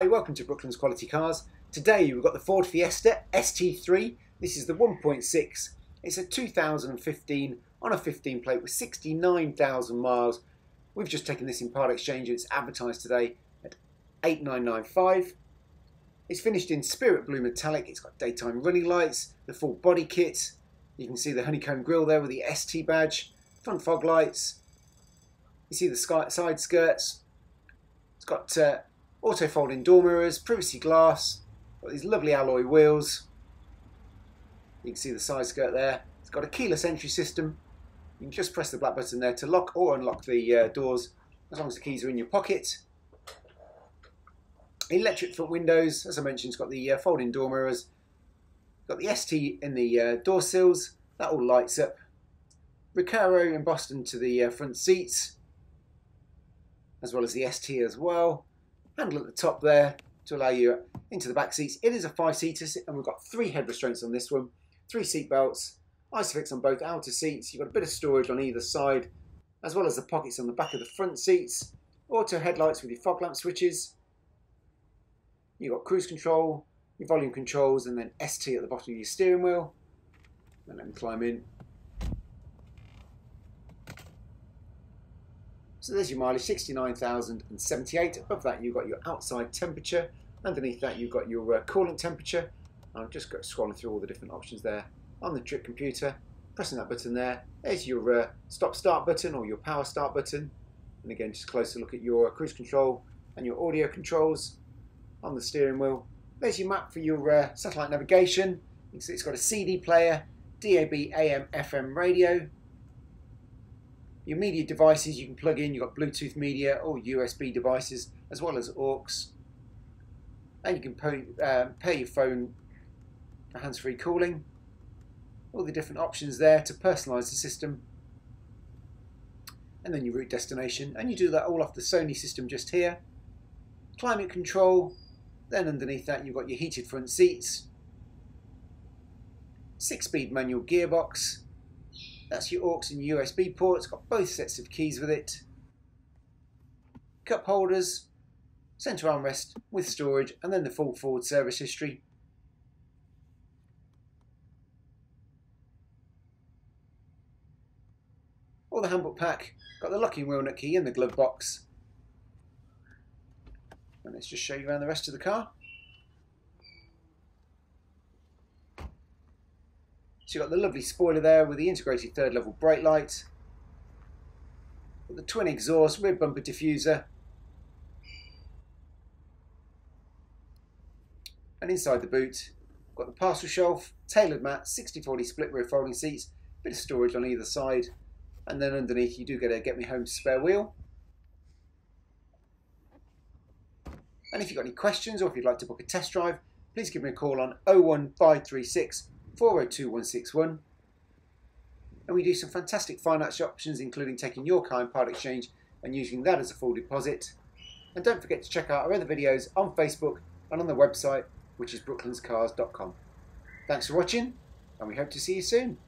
Hey, welcome to Brooklands Quality Cars. Today we've got the Ford Fiesta ST3. This is the 1.6. It's a 2015 on a 15 plate with 69,000 miles. We've just taken this in part exchange. and It's advertised today at 8995. It's finished in spirit blue metallic. It's got daytime running lights, the full body kit. You can see the honeycomb grille there with the ST badge, front fog lights. You see the side skirts. It's got uh, auto folding door mirrors, privacy glass, got these lovely alloy wheels. You can see the side skirt there. It's got a keyless entry system. You can just press the black button there to lock or unlock the uh, doors as long as the keys are in your pocket. Electric front windows, as I mentioned, it's got the uh, folding door mirrors. Got the ST in the uh, door sills, that all lights up. Recaro embossed into the uh, front seats, as well as the ST as well handle at the top there to allow you into the back seats. It is a five-seater and we've got three head restraints on this one, three seat belts, Isofix on both outer seats. You've got a bit of storage on either side, as well as the pockets on the back of the front seats. Auto headlights with your fog lamp switches. You've got cruise control, your volume controls, and then ST at the bottom of your steering wheel. And let me climb in. So there's your mileage, 69,078. Above that, you've got your outside temperature. Underneath that, you've got your uh, coolant temperature. I'm just got scrolling through all the different options there on the trip computer. Pressing that button there, there's your uh, stop start button or your power start button. And again, just a closer look at your cruise control and your audio controls on the steering wheel. There's your map for your uh, satellite navigation. You can see it's got a CD player, DAB, AM, FM radio, your media devices you can plug in, you've got Bluetooth media or USB devices as well as aux. And you can pay, um, pair your phone for hands-free calling. All the different options there to personalise the system. And then your route destination. And you do that all off the Sony system just here. Climate control. Then underneath that you've got your heated front seats. Six-speed manual gearbox that's your aux and USB port. It's got both sets of keys with it. Cup holders, centre armrest with storage, and then the full Ford service history. All the handbook pack. Got the locking wheel nut key in the glove box. And let's just show you around the rest of the car. So you've got the lovely spoiler there with the integrated third level brake light. the twin exhaust, rear bumper diffuser. And inside the boot, got the parcel shelf, tailored mat, 60-40 split rear folding seats, bit of storage on either side. And then underneath you do get a Get Me Home spare wheel. And if you've got any questions or if you'd like to book a test drive, please give me a call on 01536 402161. And we do some fantastic finance options, including taking your car in part exchange and using that as a full deposit. And don't forget to check out our other videos on Facebook and on the website, which is brooklandscars.com. Thanks for watching, and we hope to see you soon.